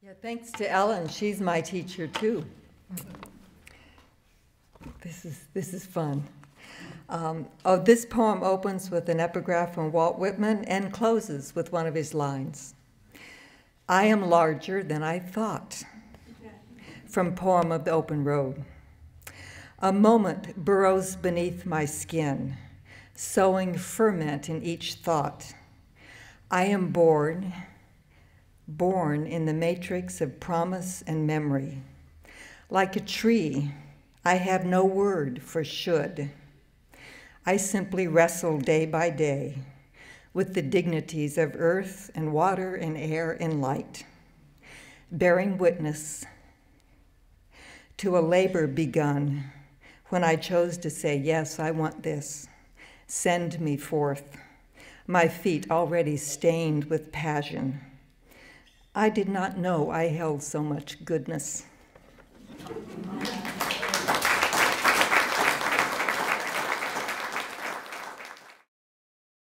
Yeah, thanks to Ellen. She's my teacher too. This is, this is fun. Um, oh, this poem opens with an epigraph from Walt Whitman and closes with one of his lines. I am larger than I thought. From Poem of the Open Road. A moment burrows beneath my skin, sowing ferment in each thought. I am born, born in the matrix of promise and memory. Like a tree, I have no word for should. I simply wrestle day by day with the dignities of earth and water and air and light, bearing witness to a labor begun when I chose to say, Yes, I want this. Send me forth, my feet already stained with passion. I did not know I held so much goodness.